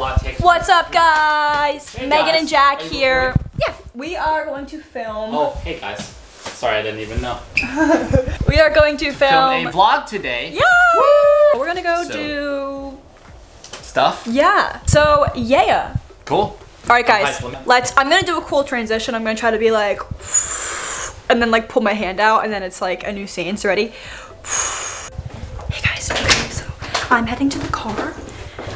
What's up, guys? Hey, Meghan guys. and Jack here. Yeah, we are going to film. Oh, hey guys. Sorry, I didn't even know. We are going to film. Film a vlog today. yeah! Woo! We're gonna go So- do. Stuff. Yeah. So, yeah. Cool. All right, guys. Let's. I'm gonna do a cool transition. I'm gonna try to be like, and then like pull my hand out, and then it's like a new scene. So ready? Hey guys. Okay, so I'm heading to the car.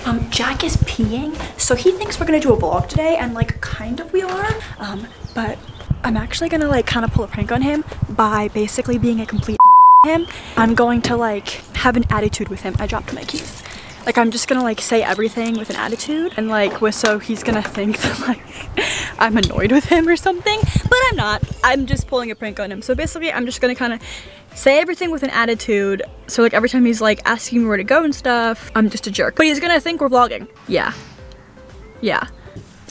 Um, Jack is peeing, so he thinks we're gonna do a vlog today, and like kind of we are. Um, but I'm actually gonna like kind of pull a prank on him by basically being a complete him. I'm going to like have an attitude with him. I dropped my keys. Like I'm just gonna like say everything with an attitude and like so he's gonna think that like I'm annoyed with him or something. But I'm not. I'm just pulling a prank on him. So basically I'm just gonna kinda say everything with an attitude. So like every time he's like asking me where to go and stuff, I'm just a jerk. But he's gonna think we're vlogging. Yeah. Yeah.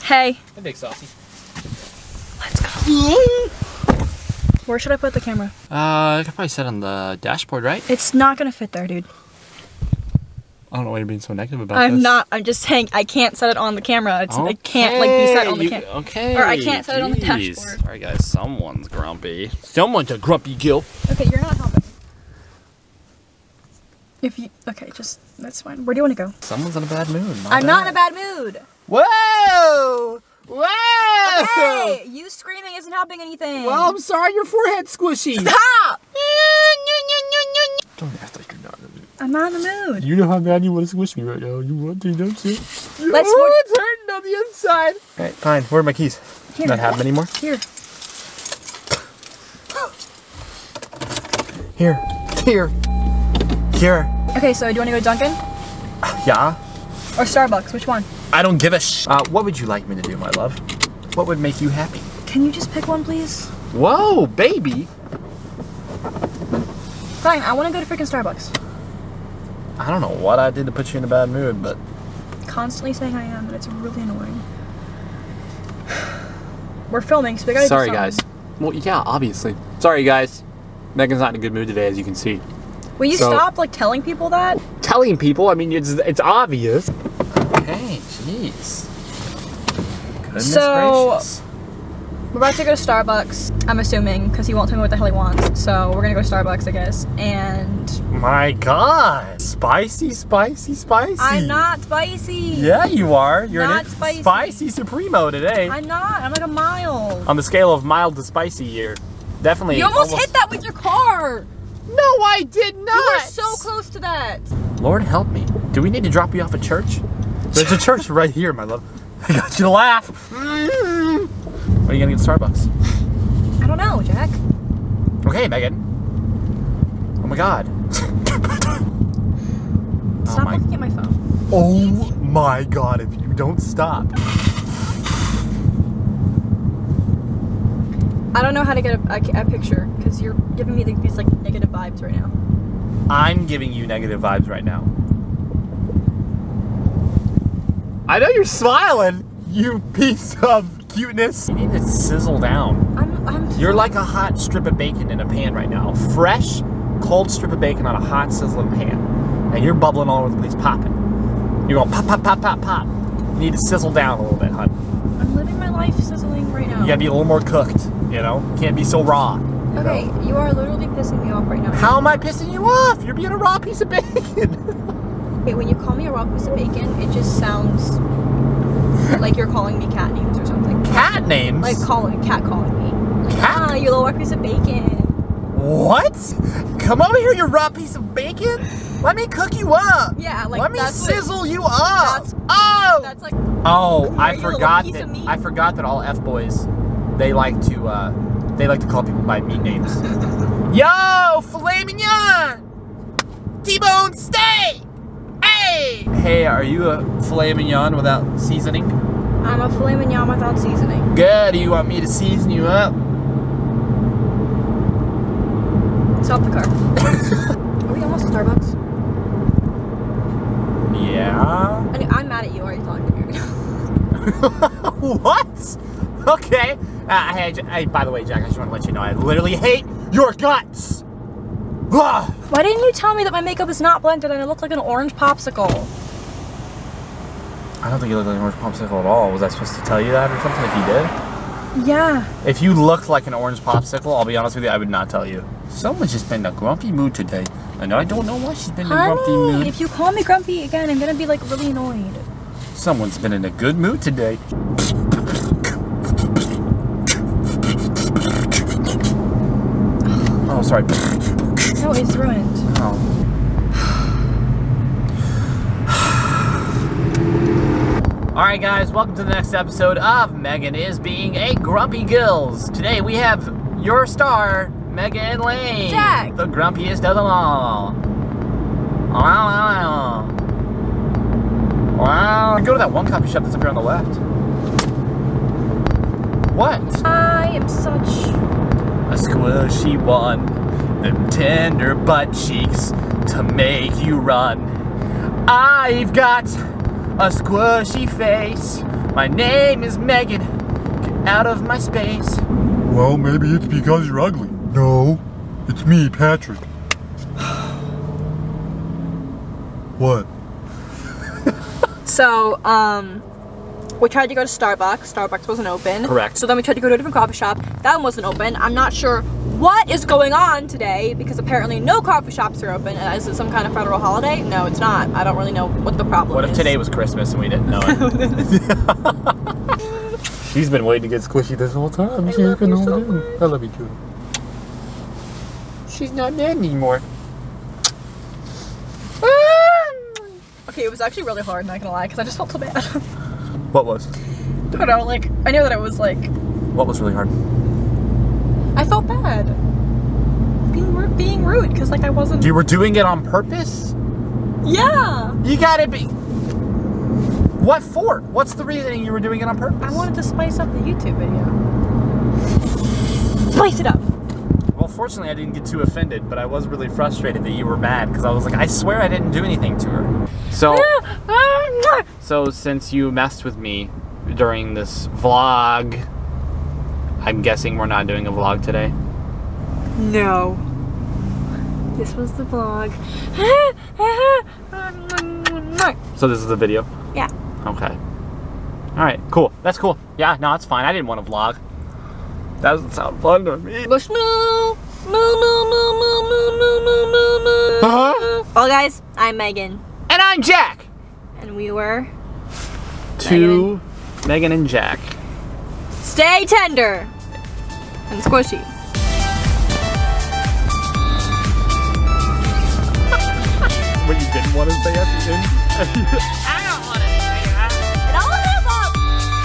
Hey, Hey, big saucy. let's go. Where should I put the camera? Uh, I could probably set on the dashboard, right? It's not gonna fit there, dude. I don't know why you're being so negative about this. I'm not. I'm just saying I can't set it on the camera. It's I can't like be set on the you- camera. Okay. Or I can't set it on the jeez. dashboard. Sorry, guys. Someone's grumpy. Someone's a grumpy gil. Okay, you're not helping. If you okay, just that's fine. Where do you want to go? Someone's in a bad mood. I'm not in a bad mood. Whoa! Whoa! Hey, you screaming isn't helping anything. Well, I'm sorry, your forehead's squishy. stop! I'm not in the mood. You know how bad you want to squish me right now. You want to, don't you? Let's- oh, it's hurting on the inside. All right, fine. Where are my keys? Here. Not have them anymore. Here. Here, here, here. Okay, so do you want to go to Dunkin' Yeah. or Starbucks? Which one? I don't give a sh. Uh, what would you like me to do, my love? What would make you happy? Can you just pick one, please? Whoa, baby. Fine. I want to go to freaking Starbucks. I don't know what I did to put you in a bad mood, but Constantly saying I am, and it's really annoying. We're filming, so we gotta. Sorry, guys. Well, yeah, obviously. Sorry, guys. Meghan's not in a good mood today, as you can see. Will you So- stop like telling people that? Telling people, I mean, it's it's obvious. hey, jeez. Goodness So- gracious. We're about to go to Starbucks. I'm assuming because he won't tell me what the hell he wants. So we're gonna go to Starbucks, I guess. And My God, spicy, spicy, spicy. I'm not spicy. Yeah, you are. You're Not spicy. spicy supremo today. I'm not. I'm like a mile. On the scale of mild to spicy, you're definitely. You almost, hit that with your car. No, I did not. You were so close to that. Lord help me. Do we need to drop you off at church? There's a church right here, my love. I got you to laugh. When are you gonna get to Starbucks? I don't know, Jack. Okay, Meghan. Oh my God. Stop oh my. looking at my phone. Oh my God! If you don't stop. I don't know how to get a, a, a picture because you're giving me like, these like negative vibes right now. I'm giving you negative vibes right now. I know you're smiling, you piece of cuteness. You need to sizzle down. I'm. I'm. You're like a hot strip of bacon in a pan right now. Fresh, cold strip of bacon on a hot sizzling pan. And you're bubbling all over the place, popping. You're going pop, pop, pop, pop, pop. You need to sizzle down a little bit, hun. I'm living my life sizzling right now. You gotta be a little more cooked, you know? Can't be so raw. you know? Okay, you are literally pissing me off right now. How am I pissing you off? You're being a raw piece of bacon. Okay, when you call me a raw piece of bacon, it just sounds like you're calling me cat names or something. Cat names? Like calling cat calling me. Cat? ah, you little raw piece of bacon. What? Come over here, you raw piece of bacon. Let me cook you up. Yeah, like Let me that's what sizzle you up. That's- oh. That's like oh, I here, you little forgot that. I forgot that all f boys, they like to, uh, they like to call people by meat names. Yo, filet mignon, T-bone steak. Hey. Hey, are you a filet mignon without seasoning? I'm a filet mignon without seasoning. Good. Do you want me to season you up? Stop the car. Are we almost at Starbucks? Yeah. I I'm mad at you. Are you talking to me what? Okay. Uh, hey, J- hey, by the way, Jack, I just want to let you know I literally hate your guts. Why didn't you tell me that my makeup is not blended and I look like an orange popsicle? I don't think you look like an orange popsicle at all. Was I supposed to tell you that or something if you did? Yeah. If you looked like an orange popsicle, I'll be honest with you, I would not tell you. Someone's just been in a grumpy mood today, and I don't know why she's been in a grumpy Honey, mood. if you call me grumpy again, I'm gonna be like really annoyed. Someone's been in a good mood today. Oh, sorry. No, it's ruined. Oh. Alright guys, welcome to the next episode of Meghan is being a grumpy gills. Today we have your star, Meghan Lane. Jack. The grumpiest of them all. Wow. Wow. Go to that one coffee shop that's up here on the left. What? I am such. A squishy one, them tender butt cheeks to make you run. I've got a squishy face. My name is Meghan. Get out of my space. Well, maybe it's because you're ugly. No, it's me, Patrick. what? So, um, we tried to go to Starbucks. Starbucks wasn't open. Correct. So then we tried to go to a different coffee shop. That one wasn't open. I'm not sure what is going on today because apparently no coffee shops are open. Uh, Is it some kind of federal holiday? No, it's not. I don't really know what the problem What if today was Christmas and we didn't know it? She's been waiting to get squishy this whole time. She's love been you so holding in. I love you too. She's not dead anymore. Okay, it was actually really hard, not gonna lie, because I just felt so bad. What was? I don't know, like, I knew that it was like, What was really hard? I felt bad. Being, being rude, because like I wasn't. You were doing it on purpose? yeah! You gotta be. What for? What's the reasoning you were doing it on purpose? I wanted to spice up the YouTube video. Spice it up! Fortunately, I didn't get too offended, but I was really frustrated that you were mad because I was like, I swear I didn't do anything to her. So, so since you messed with me during this vlog, I'm guessing we're not doing a vlog today. No. This was the vlog. So this is the video. yeah. Okay. All right. Cool. That's cool. Yeah. No, it's fine. I didn't want to vlog. That doesn't sound fun to me. Bush no. No, no, no, no, no, no, no, no, no. Huh? Well, guys, I'm Meghan, And I'm Jack. and we were Two Meghan and Jack. Stay Tender and Squishy. What you didn't want to say at the end?